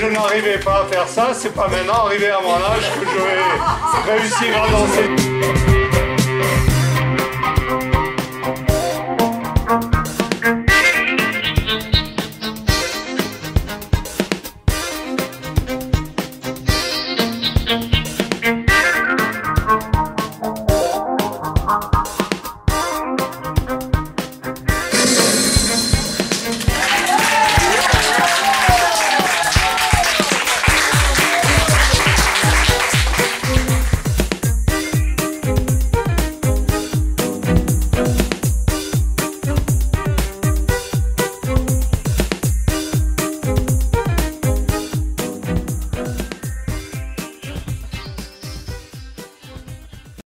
je n'arrivais pas à faire ça. C'est pas maintenant, arrivé à mon âge, que je vais réussir à danser.